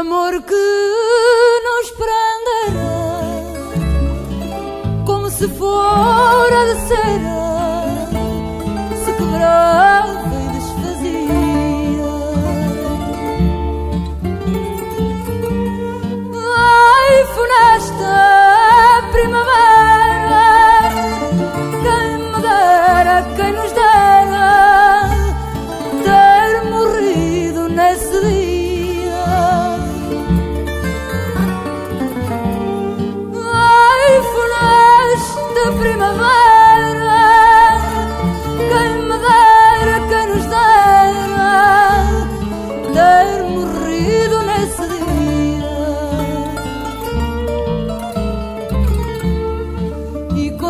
amor que nos prenderá como se fora de cera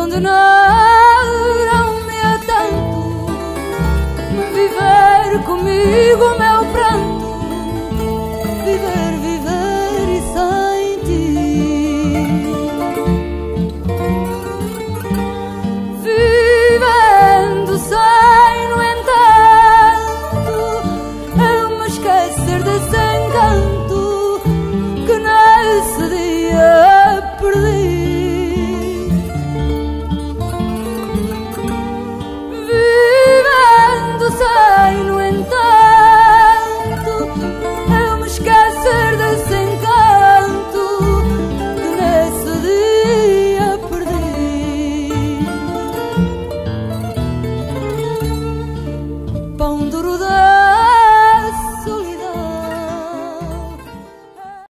Condenaram-me a é tanto Viver comigo meu pranto Viver, viver